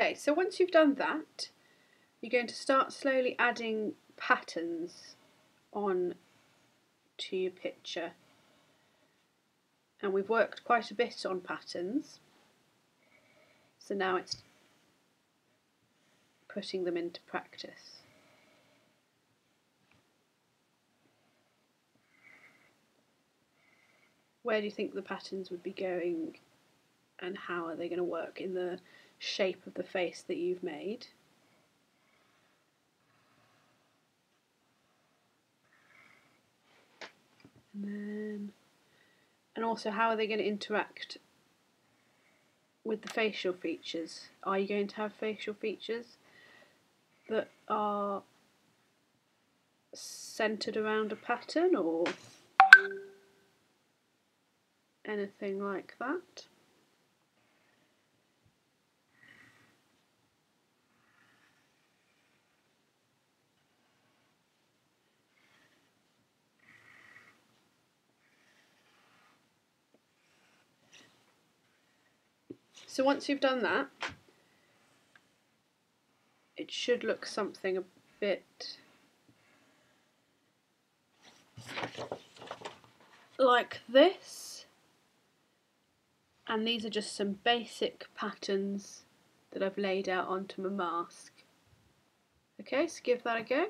Okay, so once you've done that, you're going to start slowly adding patterns on to your picture. And we've worked quite a bit on patterns. So now it's putting them into practice. Where do you think the patterns would be going and how are they going to work in the shape of the face that you've made? And then, and also how are they going to interact with the facial features? Are you going to have facial features that are centered around a pattern or anything like that? So once you've done that, it should look something a bit like this. And these are just some basic patterns that I've laid out onto my mask. Okay, so give that a go.